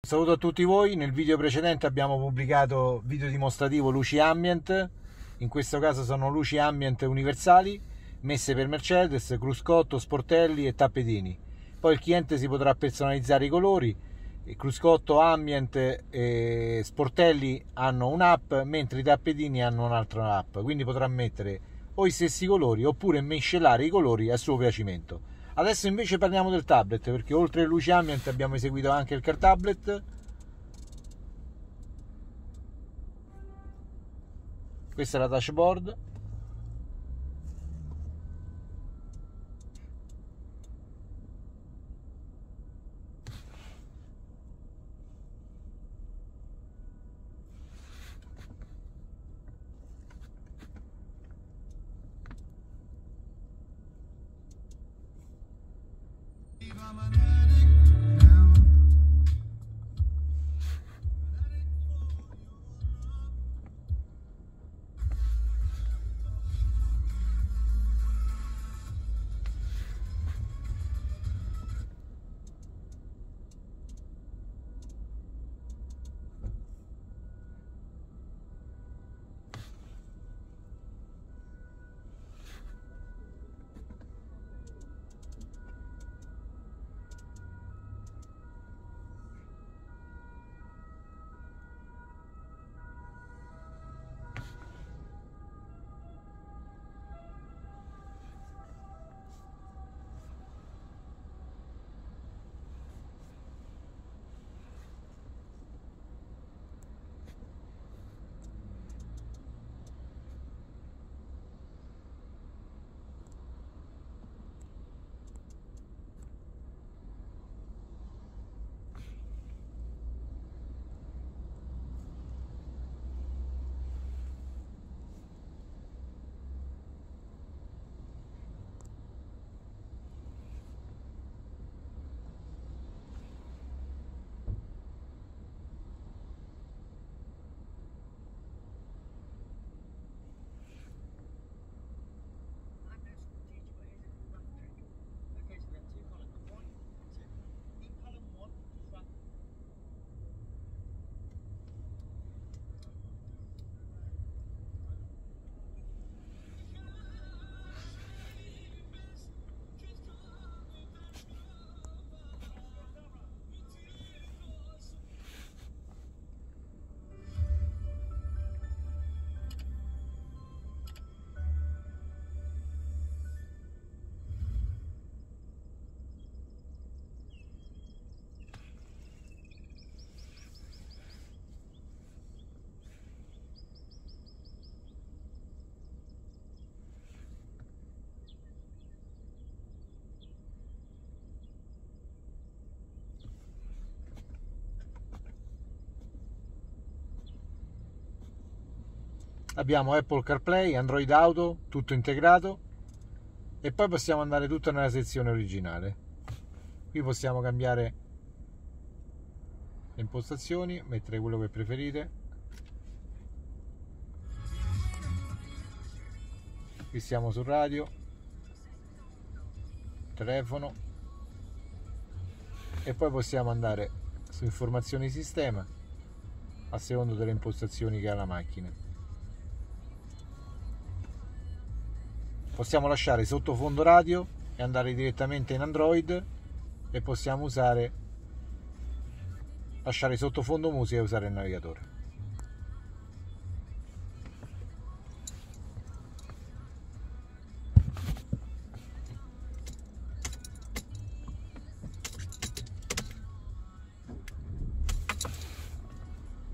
Saluto a tutti voi, nel video precedente abbiamo pubblicato video dimostrativo luci ambient, in questo caso sono luci ambient universali messe per Mercedes, cruscotto, sportelli e tappetini. Poi il cliente si potrà personalizzare i colori, cruscotto, ambient e sportelli hanno un'app, mentre i tappetini hanno un'altra app, quindi potrà mettere o i stessi colori oppure miscelare i colori a suo piacimento. Adesso invece parliamo del tablet perché oltre alle luci ambient abbiamo eseguito anche il car tablet. Questa è la dashboard. Viva Manuel. Abbiamo Apple CarPlay, Android Auto, tutto integrato e poi possiamo andare tutto nella sezione originale. Qui possiamo cambiare le impostazioni, mettere quello che preferite. Qui siamo su radio, telefono e poi possiamo andare su informazioni sistema a secondo delle impostazioni che ha la macchina. Possiamo lasciare sottofondo radio e andare direttamente in Android e possiamo usare lasciare sottofondo musica e usare il navigatore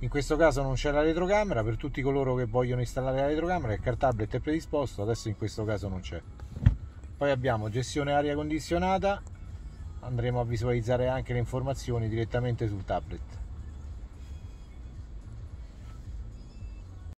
in questo caso non c'è la retrocamera per tutti coloro che vogliono installare la retrocamera il car tablet è predisposto adesso in questo caso non c'è. Poi abbiamo gestione aria condizionata andremo a visualizzare anche le informazioni direttamente sul tablet